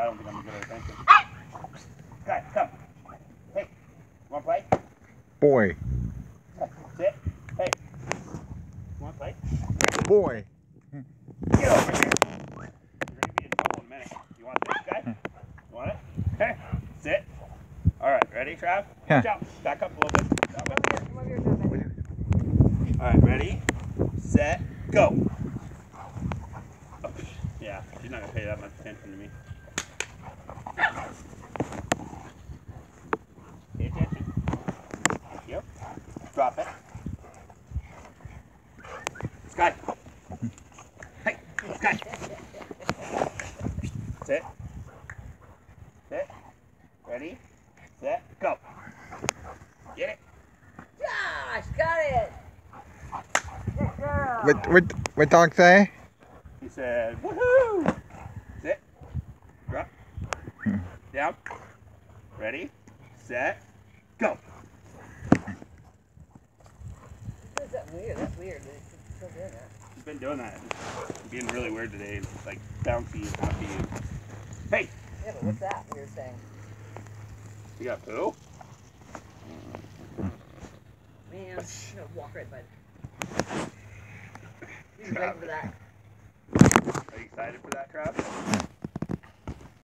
I don't think I'm good at attention. Guy, come. Hey, wanna play? Boy. Sit. Hey. Wanna play? Boy. Get over here. You're gonna be in trouble in a minute. You want this guy? You want it? Okay. Sit. All right. Ready, Trav? Yeah. Jump. Back up a little bit. Come over here, come over here. All right. Ready, set, go. Oh, yeah, she's not gonna pay that much attention to me. Pay attention. Yep. Drop it. Sky. Hey, Sky. Sit. Sit. Ready, set, go. Get it. Josh, got it. Good. What what what dog say? He said, woohoo! Sit. Drop. Hmm. Down. Ready, set, go. Is that weird? That's weird. it's still doing that. He's been doing that. It's being really weird today. It's like bouncy and happy. And... Hey, Yeah, but what's that weird thing? you got poo? Man, I'm gonna walk right by. He's ready for that. Are you excited for that, Trav?